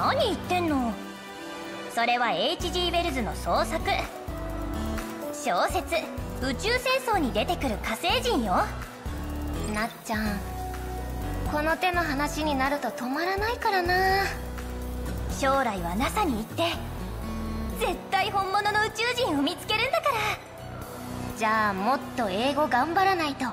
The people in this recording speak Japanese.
何言ってんの。それは H.G. ウェルズの創作。小説「宇宙戦争」に出てくる火星人よ。なっちゃんこの手の話になると止まらないからな。将来は NASA に行って絶対本物の宇宙人を見つけるんだから。じゃあもっと英語頑張らないと。